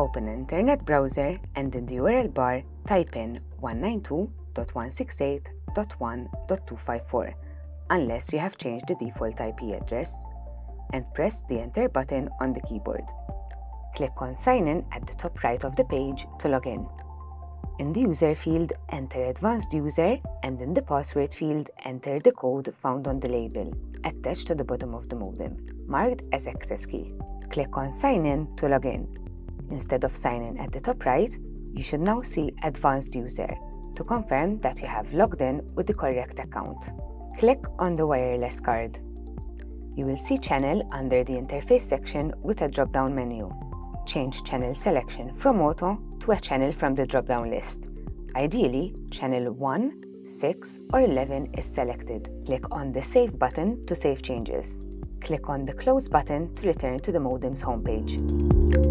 open an internet browser and in the URL bar type in 192.168.1.254 unless you have changed the default IP address and press the enter button on the keyboard. Click on sign in at the top right of the page to log in. In the user field, enter advanced user and in the password field, enter the code found on the label attached to the bottom of the modem, marked as access key. Click on sign in to log in. Instead of sign in at the top right, you should now see advanced user to confirm that you have logged in with the correct account. Click on the wireless card. You will see channel under the interface section with a drop-down menu. Change channel selection from auto to a channel from the drop-down list. Ideally, channel 1, 6 or 11 is selected. Click on the Save button to save changes. Click on the Close button to return to the modem's homepage.